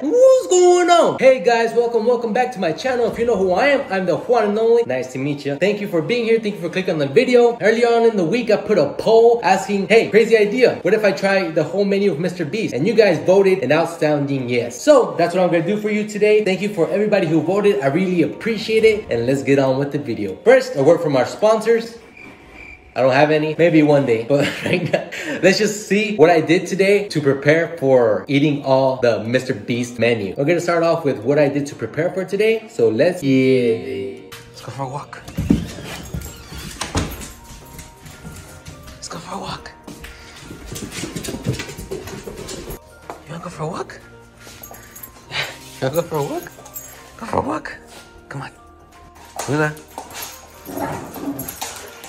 What? What's going on? Hey guys, welcome, welcome back to my channel. If you know who I am, I'm the one and only. Nice to meet you. Thank you for being here. Thank you for clicking on the video. Earlier on in the week, I put a poll asking, hey, crazy idea. What if I try the whole menu of Mr. Beast? And you guys voted an outstanding yes. So that's what I'm gonna do for you today. Thank you for everybody who voted. I really appreciate it. And let's get on with the video. First, a word from our sponsors. I don't have any. Maybe one day. But right now, let's just see what I did today to prepare for eating all the Mr. Beast menu. We're gonna start off with what I did to prepare for today. So let's yeah. Let's go for a walk. Let's go for a walk. You wanna go for a walk? You wanna go for a walk? Go for a walk. Come on. Luna.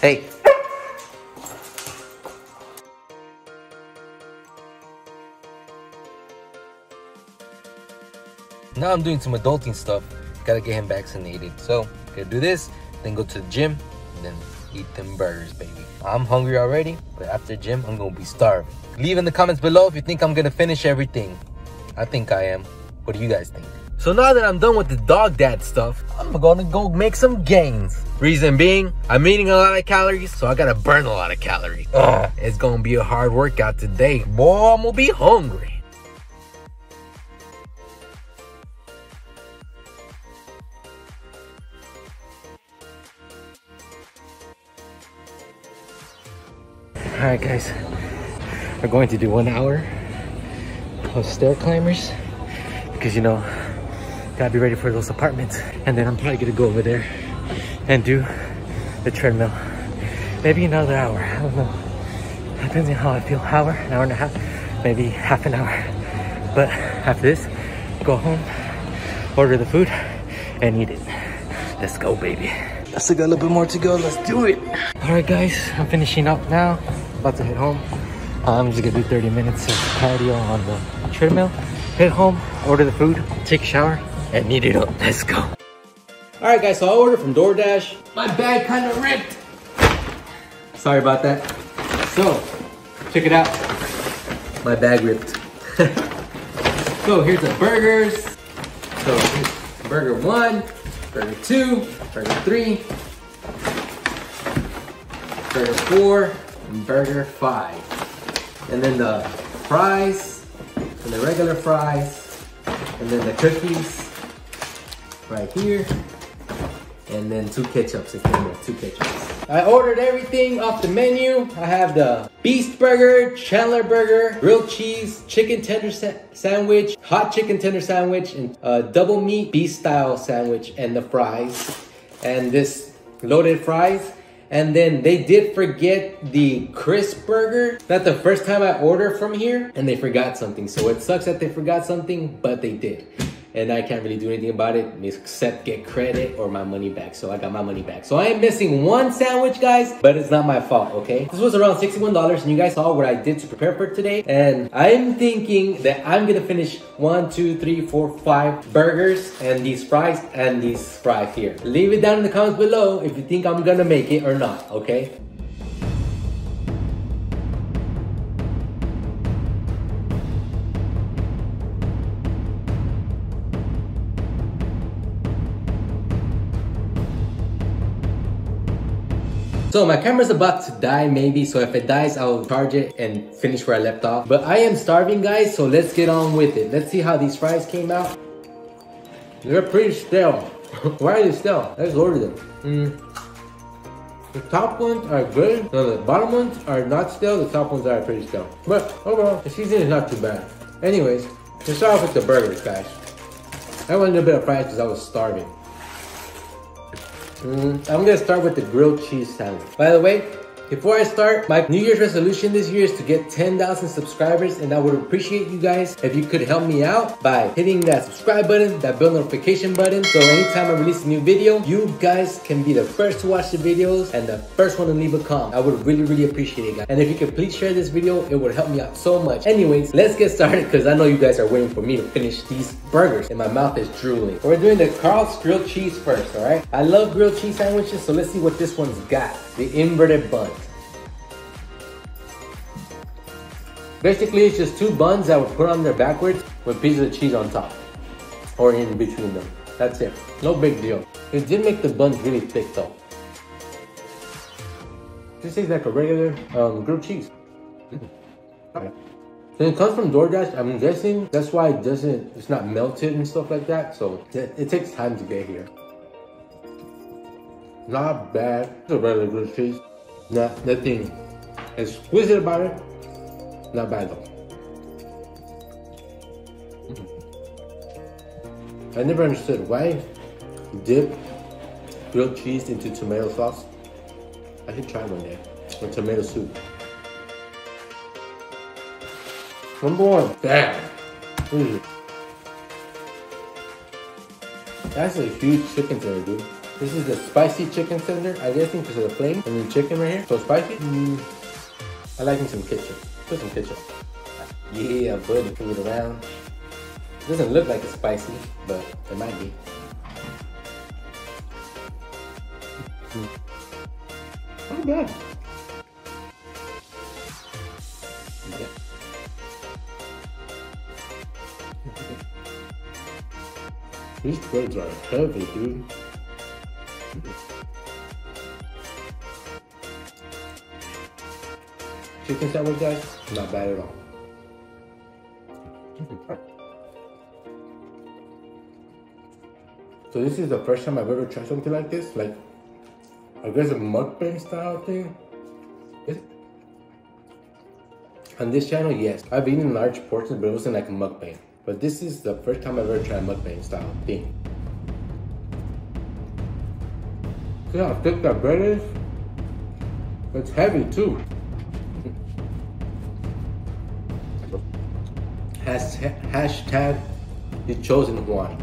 Hey. Now I'm doing some adulting stuff. Gotta get him vaccinated. So, gotta do this, then go to the gym, and then eat them burgers, baby. I'm hungry already, but after gym, I'm gonna be starving. Leave in the comments below if you think I'm gonna finish everything. I think I am. What do you guys think? So now that I'm done with the dog dad stuff, I'm gonna go make some gains. Reason being, I'm eating a lot of calories, so I gotta burn a lot of calories. Ugh, it's gonna be a hard workout today. Boy, I'm gonna be hungry. All right, guys, we're going to do one hour of stair climbers because you know, gotta be ready for those apartments. And then I'm probably gonna go over there and do the treadmill. Maybe another hour, I don't know. Depends on how I feel. Hour, an hour and a half, maybe half an hour. But after this, go home, order the food, and eat it. Let's go, baby. I still got a little bit more to go. Let's do it. All right, guys, I'm finishing up now. About to head home. I'm just gonna do 30 minutes of cardio on the treadmill. Head home, order the food, take a shower, and eat it up. Let's go. All right, guys, so I ordered from DoorDash. My bag kind of ripped. Sorry about that. So, check it out. My bag ripped. so here's the burgers. So here's burger one, burger two, burger three, burger four, and burger five. And then the fries, and the regular fries, and then the cookies right here. And then two ketchups, it came with two ketchups. I ordered everything off the menu. I have the Beast Burger, Chandler Burger, grilled cheese, chicken tender sa sandwich, hot chicken tender sandwich, and a double meat beast style sandwich, and the fries. And this loaded fries. And then they did forget the Chris burger. Not the first time I ordered from here and they forgot something. So it sucks that they forgot something, but they did. And I can't really do anything about it except get credit or my money back. So I got my money back. So I am missing one sandwich, guys, but it's not my fault, okay? This was around $61 and you guys saw what I did to prepare for today. And I'm thinking that I'm gonna finish one, two, three, four, five burgers and these fries and these fries here. Leave it down in the comments below if you think I'm gonna make it or not, okay? So my camera's about to die maybe, so if it dies, I'll charge it and finish where I left off. But I am starving guys, so let's get on with it. Let's see how these fries came out. They're pretty stale. Why are they stale? Let's order them. Mm. The top ones are good. No, the bottom ones are not stale. The top ones are pretty stale. But overall, the seasoning is not too bad. Anyways, let's start off with the burgers, guys. I wanted a bit of fries because I was starving. Mm, I'm gonna start with the grilled cheese sandwich. By the way, before I start, my New Year's resolution this year is to get 10,000 subscribers and I would appreciate you guys if you could help me out by hitting that subscribe button, that bell notification button. So anytime I release a new video, you guys can be the first to watch the videos and the first one to leave a comment. I would really, really appreciate it, guys. And if you could please share this video, it would help me out so much. Anyways, let's get started because I know you guys are waiting for me to finish these burgers and my mouth is drooling. We're doing the Karl's grilled cheese first, all right? I love grilled cheese sandwiches, so let's see what this one's got. The inverted bun. Basically, it's just two buns that were put on there backwards with pieces of cheese on top or in between them. That's it. No big deal. It did make the buns really thick though. This tastes like a regular um, grilled cheese. okay. Then it comes from DoorDash. I'm guessing that's why it doesn't, it's not melted and stuff like that. So it, it takes time to get here. Not bad. It's a regular good cheese. Not, nothing exquisite about it. Not bad though. I never understood why dip grilled cheese into tomato sauce. I should try one day. Or tomato soup. Number one, damn. Mm. That's a huge chicken tender, dude. This is the spicy chicken tender. I guess, because of the flame and the chicken right here. So spicy. Mm. I like me some ketchup. Put some ketchup. Yeah, buddy, move it around. It doesn't look like it's spicy, but it might be. Mm. Not bad. Yeah. These breads are heavy, dude. Chicken sandwich, guys, not bad at all. So this is the first time I've ever tried something like this, like I guess a mukbang style thing. On this channel, yes, I've eaten large portions, but it wasn't like a mukbang. But this is the first time I've ever tried a mukbang style thing. See how thick that bread is? It's heavy too. Has, hashtag the chosen one.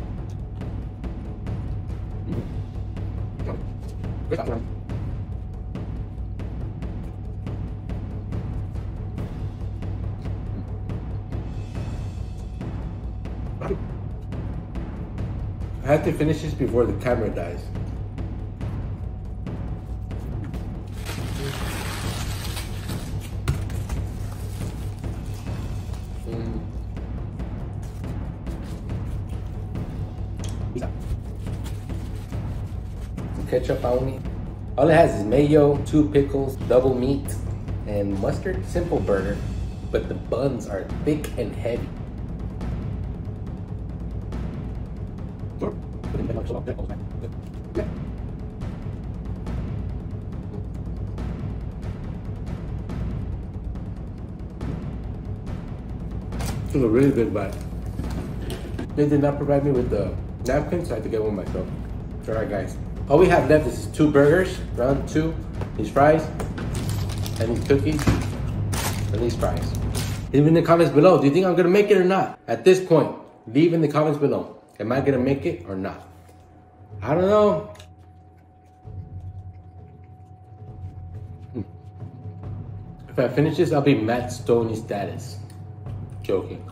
I have to finish this before the camera dies. All it has is mayo, two pickles, double meat, and mustard. Simple burger, but the buns are thick and heavy. Is a really good bite. They did not provide me with the napkins, so I had to get one myself. Alright guys, all we have left is two burgers, round two, these fries, and these cookies, and these fries. Leave in the comments below, do you think I'm gonna make it or not? At this point, leave in the comments below. Am I gonna make it or not? I don't know. Hmm. If I finish this, I'll be Matt Stonie status. Joking.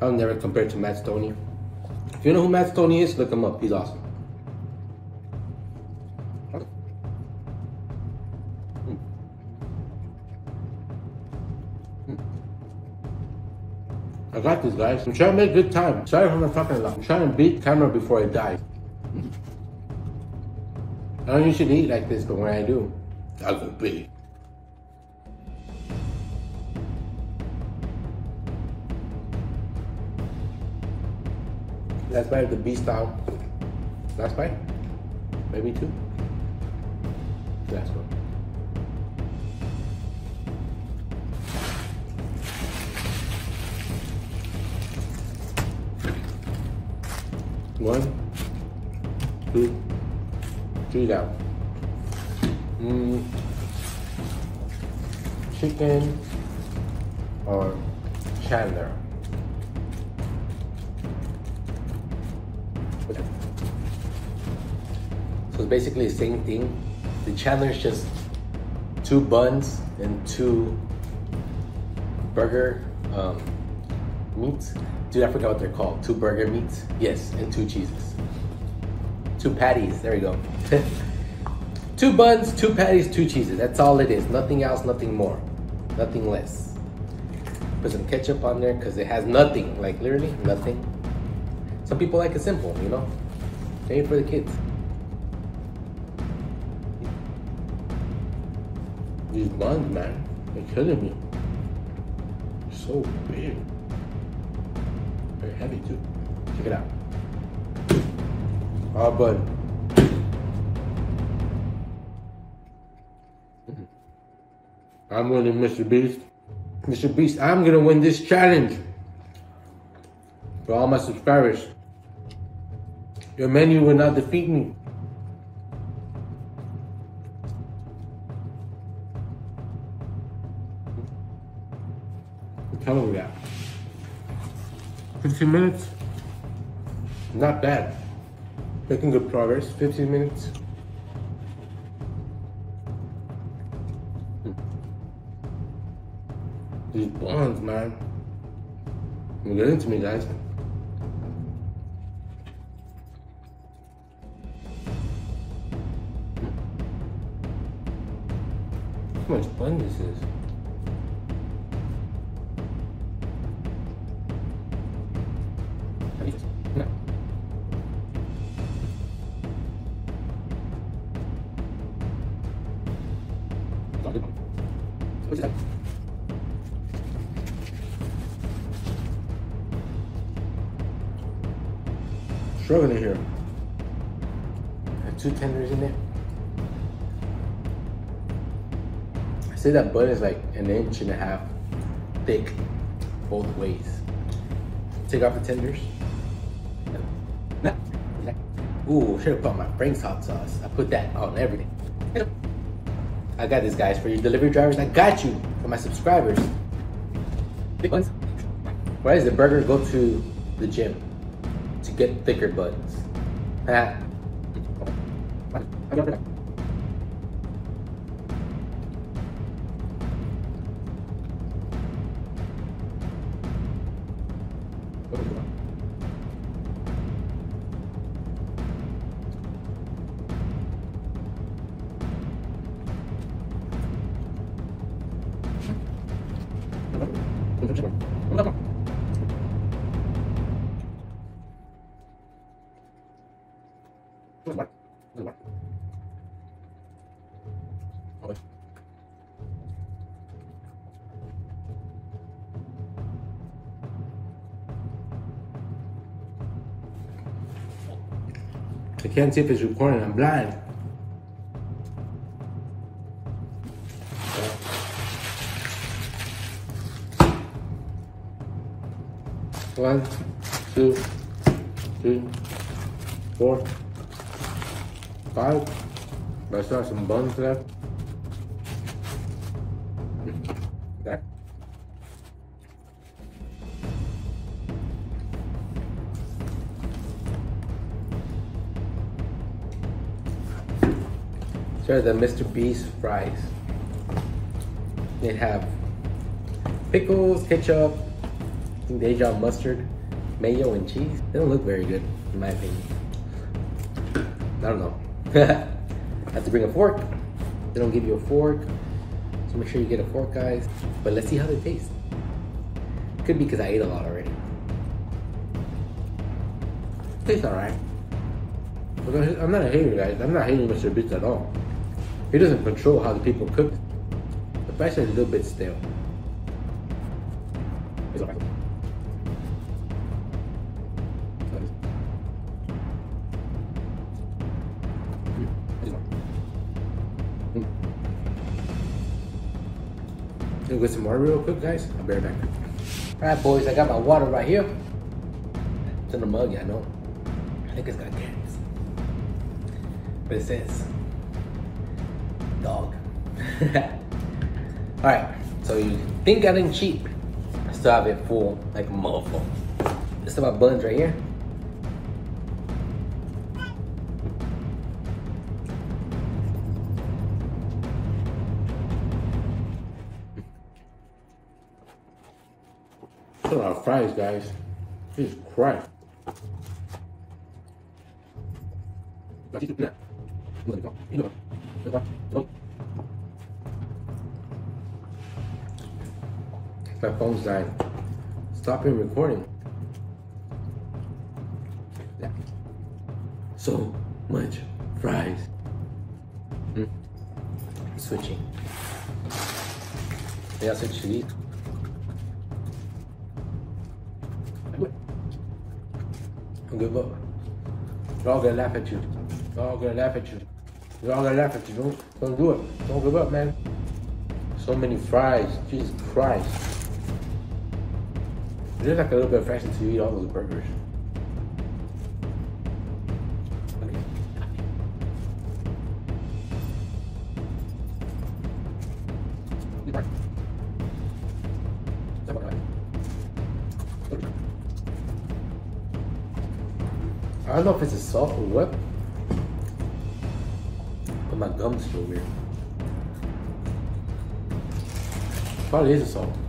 I'll never compare to Matt Stonie. If you know who Matt Stonie is, look him up. He's awesome. I got this, guys. I'm trying to make good time. Sorry I'm talking a lot. I'm trying to beat camera before I die. I don't usually eat like this, but when I do, I go big. Last bite of the beast style. Last bite? Maybe two? Last one. One, two, three down. Mm, chicken or Chandler. So it's basically the same thing. The Chandler is just two buns and two burger um, meats. Dude, I forgot what they're called. Two burger meats? Yes, and two cheeses. Two patties, there we go. two buns, two patties, two cheeses. That's all it is. Nothing else, nothing more. Nothing less. Put some ketchup on there because it has nothing, like literally nothing. Some people like it simple, you know? Made for the kids. These buns, man, they're killing me. So big. Heavy too. Check it out. Oh, bud. Mm-hmm. I'm winning Mr. Beast. Mr. Beast, I'm gonna win this challenge. For all my subscribers. Your menu will not defeat me. How long we got? 15 minutes? Not bad. Making good progress. 15 minutes. Hmm. These bonds, man. Get into me, guys. Hmm. How much fun this is. What's that? Struggling here. Have two tenders in there. I say that bun is like an inch and a half thick both ways. Take off the tenders. Ooh, should have put my Frank's hot sauce. I put that on everything. I got this, guys, for your delivery drivers. I got you for my subscribers. Big buns. Why does the burger go to the gym to get thicker buns? I can't see if it's recording. I'm blind. One, two, three, four, five. I still have some buns left. The Mr. Beast fries. They have pickles, ketchup, I think they Dijon mustard, mayo, and cheese. They don't look very good, in my opinion. I don't know. I have to bring a fork. They don't give you a fork. So make sure you get a fork, guys. But let's see how they taste. Could be because I ate a lot already. Tastes alright. I'm not hater, guys. I'm not hating Mr. Beast at all. He doesn't control how the people cook. The fries are a little bit stale. Alright. Gonna get some water real quick, guys. I'll be right back. All right, boys, I got my water right here. It's in the mug, yeah, I know. I think it's got cans. But it says, dog. All right, so you think I didn't cheat. I still have it full, like a motherfucker. This is my buns right here. At our fries, guys. Jesus Christ. My phone's dying. Stopping recording. So much fries. Hmm. Switching. Yeah, switch to these. Don't give up. They're all gonna laugh at you. They're all gonna laugh at you. They're all gonna laugh at you. Don't, don't do it. Don't give up, man. So many fries. Jesus Christ. There's like a little bit of until you eat all those burgers. I don't know if it's a salt or what, but my gums feel weird. Probably is a salt.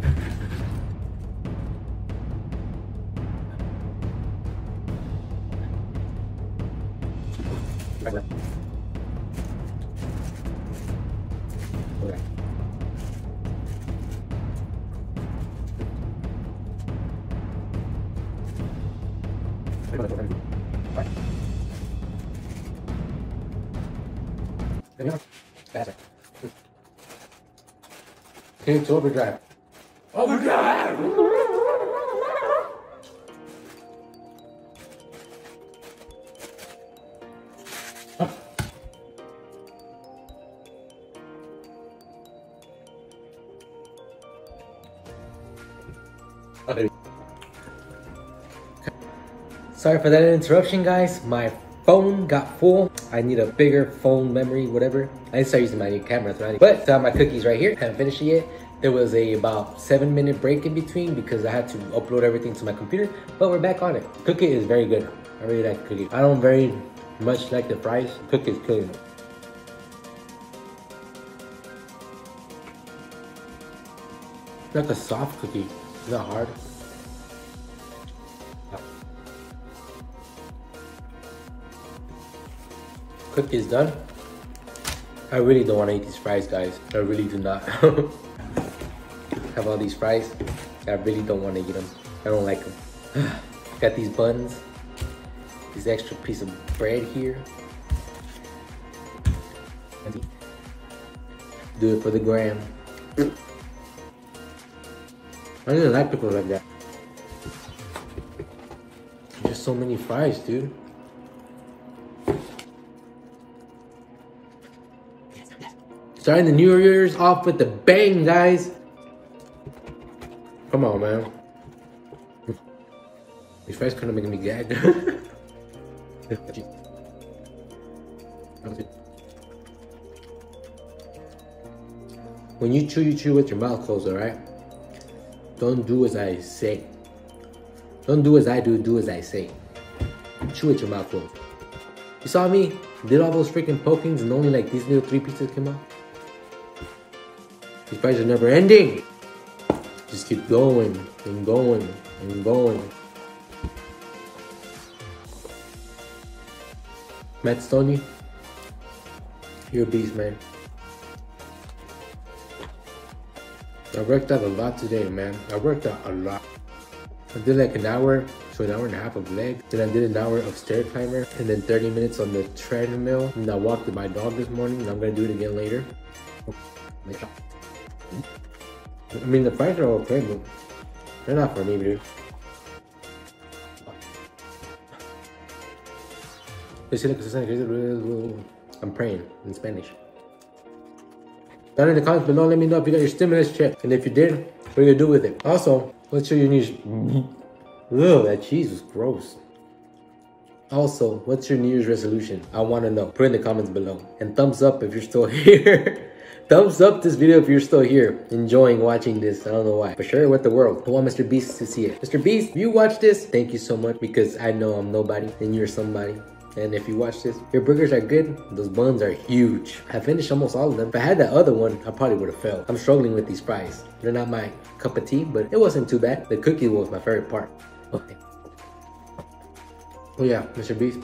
Okay, it's overdrive. Overdrive! Sorry for that interruption, guys. My phone got full. I need a bigger phone memory, whatever. I didn't start using my new camera, right? But uh, my cookies right here. Haven't finished it yet. There was a about seven minute break in between because I had to upload everything to my computer. But we're back on it. Cookie is very good. I really like cookie. I don't very much like the fries. Cookie is good. Like a soft cookie. Not hard. Cookie is done. I really don't want to eat these fries, guys. I really do not. Have all these fries. I really don't want to eat them. I don't like them. Got these buns. This extra piece of bread here. Do it for the gram. I didn't like pickles like that. There's so many fries, dude. Starting the New Year's off with the bang, guys. Come on, man. These fries kind of making me gag. when you chew, you chew with your mouth closed, alright? Don't do as I say. Don't do as I do, do as I say. Chew with your mouth closed. You saw me? Did all those freaking pokings and only like these little three pieces came out? These fries are never ending. Just keep going and going and going. Matt Stonie, you're a beast, man. I worked out a lot today, man. I worked out a lot. I did like an hour to an hour and a half of leg. Then I did an hour of stair climber and then 30 minutes on the treadmill. And I walked with my dog this morning and I'm gonna do it again later. I mean, the fries are okay, but they're not for me, dude. I'm praying in Spanish. Down in the comments below, let me know if you got your stimulus check. And if you did, what are you gonna do with it? Also, what's your New Year's... Ugh, that cheese was gross. Also, what's your New Year's resolution? I wanna know. Put in the comments below. And thumbs up if you're still here. Thumbs up this video if you're still here, enjoying watching this. I don't know why, but share it with the world. I want Mr. Beast to see it. Mr. Beast, you watch this, thank you so much because I know I'm nobody and you're somebody. And if you watch this, your burgers are good. Those buns are huge. I finished almost all of them. If I had that other one, I probably would have failed. I'm struggling with these fries. They're not my cup of tea, but it wasn't too bad. The cookie was my favorite part. Okay. Oh yeah, Mr. Beast.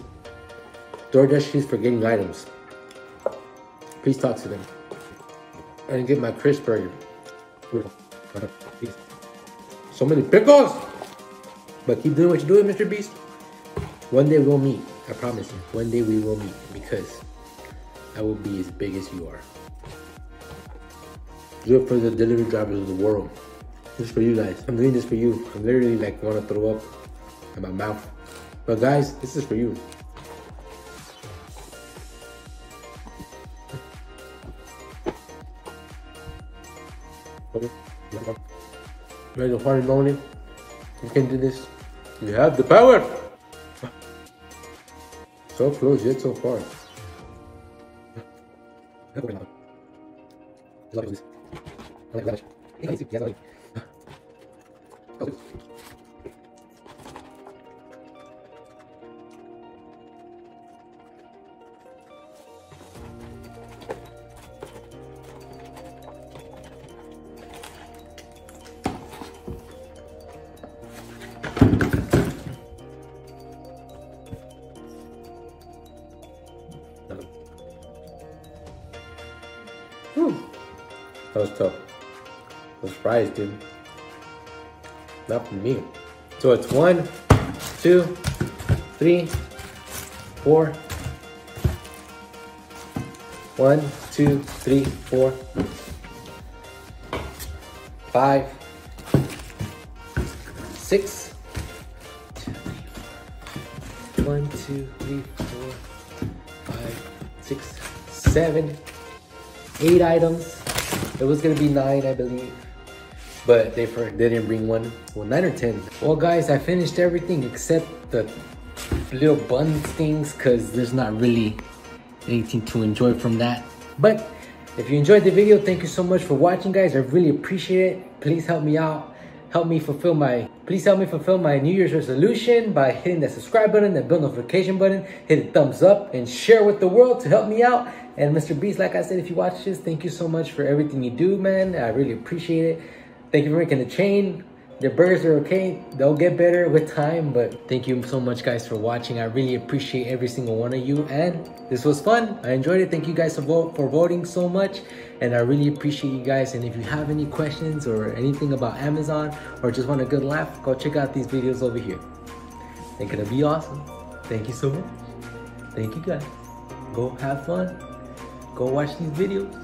DoorDash keeps forgetting items. Please talk to them. I didn't get my Chris burger. So many pickles! But keep doing what you're doing, Mr. Beast. One day we'll meet. I promise you. One day we will meet because I will be as big as you are. Do it for the delivery drivers of the world. This is for you guys. I'm doing this for you. I'm literally like want to throw up in my mouth. But guys, this is for you. Ready to find lonely? You can do this. You have the power. So close yet so far. Oh, So it's one, two, three, four. One, two, three, four, five, six. One, two, three, four, five, six, seven, eight items. It was gonna be nine, I believe. But they, for, they didn't bring one. Well, nine or ten. Well, guys, I finished everything except the little bun things because there's not really anything to enjoy from that. But if you enjoyed the video, thank you so much for watching, guys. I really appreciate it. Please help me out. Help me fulfill my, please help me fulfill my New Year's resolution by hitting that subscribe button, that bell notification button, hit a thumbs up, and share with the world to help me out. And Mr. Beast, like I said, if you watch this, thank you so much for everything you do, man. I really appreciate it. Thank you for making the chain. The burgers are okay. They'll get better with time, but thank you so much, guys, for watching. I really appreciate every single one of you, and this was fun. I enjoyed it. Thank you guys for, for voting so much, and I really appreciate you guys. And if you have any questions or anything about Amazon or just want a good laugh, go check out these videos over here. They're gonna be awesome. Thank you so much. Thank you guys. Go have fun. Go watch these videos.